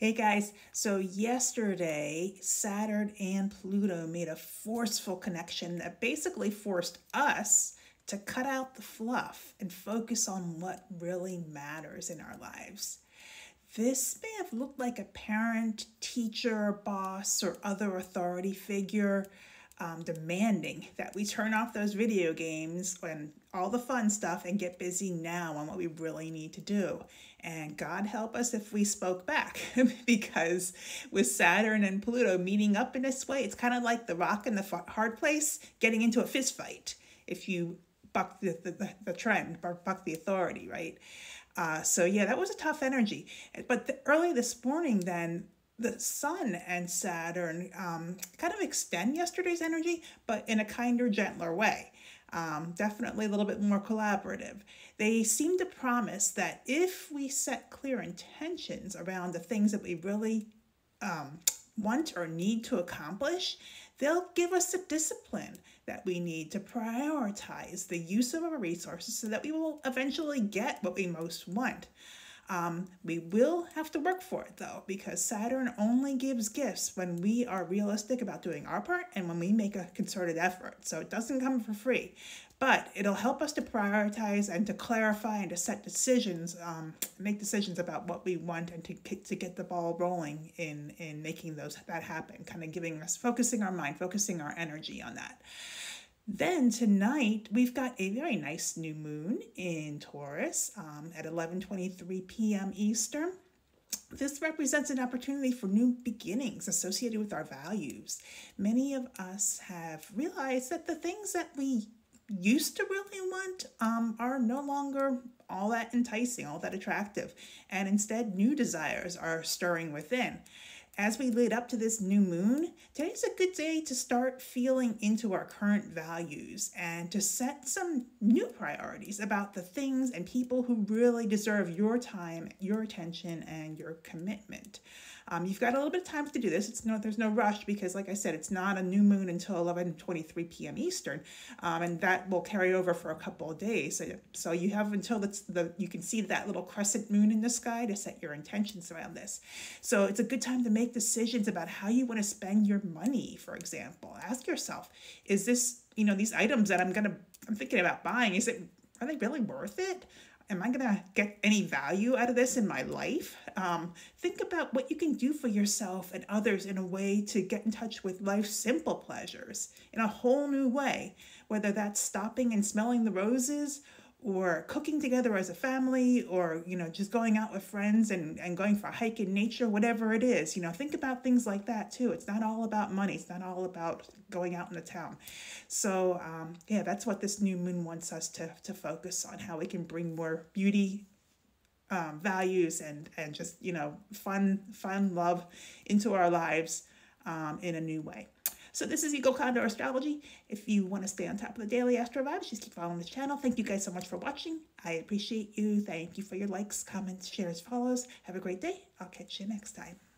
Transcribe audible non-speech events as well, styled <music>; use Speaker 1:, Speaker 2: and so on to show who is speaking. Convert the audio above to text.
Speaker 1: Hey guys, so yesterday Saturn and Pluto made a forceful connection that basically forced us to cut out the fluff and focus on what really matters in our lives. This may have looked like a parent, teacher, boss, or other authority figure um, demanding that we turn off those video games and all the fun stuff and get busy now on what we really need to do. And God help us if we spoke back, <laughs> because with Saturn and Pluto meeting up in this way, it's kind of like the rock and the hard place getting into a fist fight if you buck the, the, the trend, buck the authority, right? Uh, so yeah, that was a tough energy. But the, early this morning, then the sun and Saturn um, kind of extend yesterday's energy, but in a kinder, gentler way. Um, definitely a little bit more collaborative. They seem to promise that if we set clear intentions around the things that we really um, want or need to accomplish, they'll give us the discipline that we need to prioritize the use of our resources so that we will eventually get what we most want. Um, we will have to work for it though, because Saturn only gives gifts when we are realistic about doing our part and when we make a concerted effort. So it doesn't come for free, but it'll help us to prioritize and to clarify and to set decisions, um, make decisions about what we want and to, to get the ball rolling in, in making those that happen, kind of giving us, focusing our mind, focusing our energy on that. Then tonight we've got a very nice new moon in Taurus um, at 11:23 p.m. Eastern. This represents an opportunity for new beginnings associated with our values. Many of us have realized that the things that we used to really want um, are no longer all that enticing, all that attractive, and instead new desires are stirring within as we lead up to this new moon, today's a good day to start feeling into our current values and to set some new priorities about the things and people who really deserve your time, your attention, and your commitment. Um, you've got a little bit of time to do this. It's no, there's no rush because, like I said, it's not a new moon until 11:23 p.m. Eastern, um, and that will carry over for a couple of days. So, so you have until the, the you can see that little crescent moon in the sky to set your intentions around this. So it's a good time to make decisions about how you want to spend your money. For example, ask yourself: Is this you know these items that I'm gonna I'm thinking about buying? Is it are they really worth it? am I going to get any value out of this in my life? Um, think about what you can do for yourself and others in a way to get in touch with life's simple pleasures in a whole new way, whether that's stopping and smelling the roses or cooking together as a family or you know just going out with friends and, and going for a hike in nature whatever it is you know think about things like that too. It's not all about money. It's not all about going out in the town. So um, yeah that's what this new moon wants us to, to focus on how we can bring more beauty um, values and and just you know fun fun love into our lives um, in a new way so this is Eagle Condor Astrology. If you want to stay on top of the daily astro vibes, just keep following the channel. Thank you guys so much for watching. I appreciate you. Thank you for your likes, comments, shares, follows. Have a great day. I'll catch you next time.